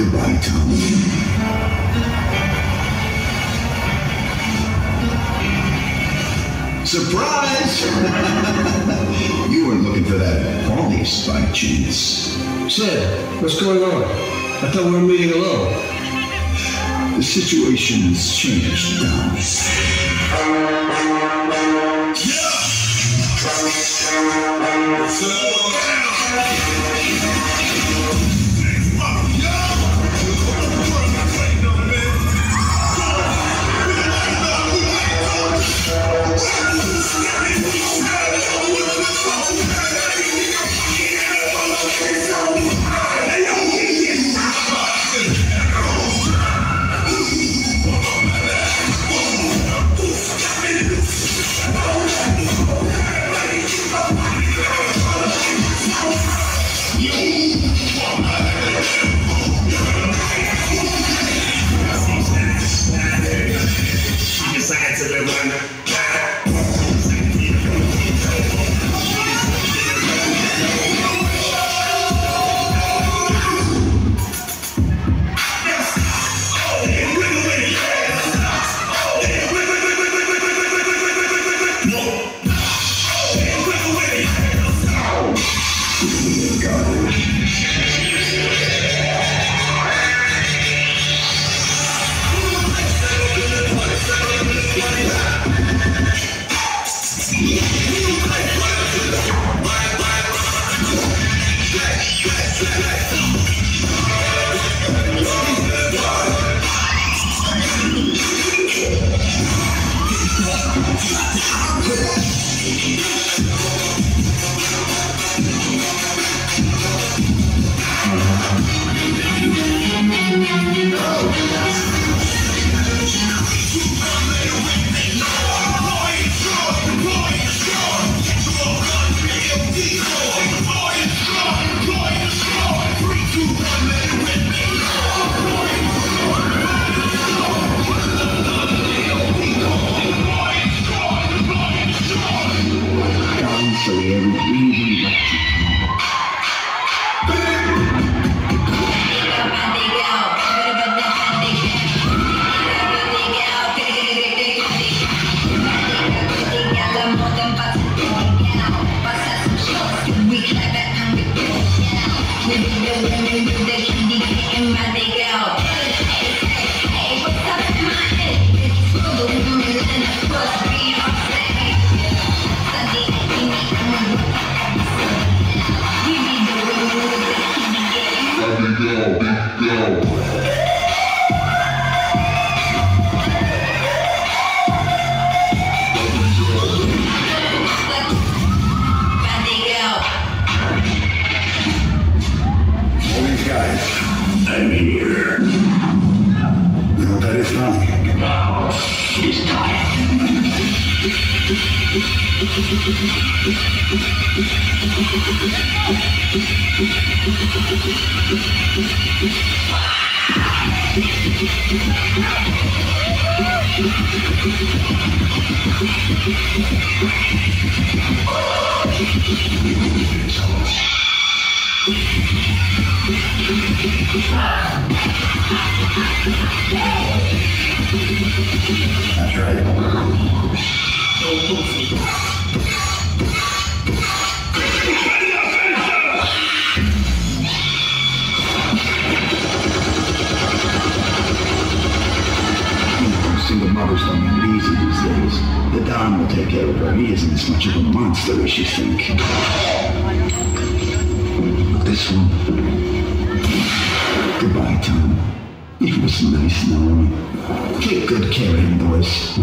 Goodbye, Tom. Surprise! you weren't looking for that police by chance. Sid, what's going on? I thought we were meeting alone. The situation's changed, Tom. Decided All I'm here. No, that is wrong. It's time. That's right. Single mothers don't make it easy these days. The Don will take care of her. He isn't as much of a monster as you think. This one. Goodbye, Tom. It was nice knowing you. Take good care of him, boys.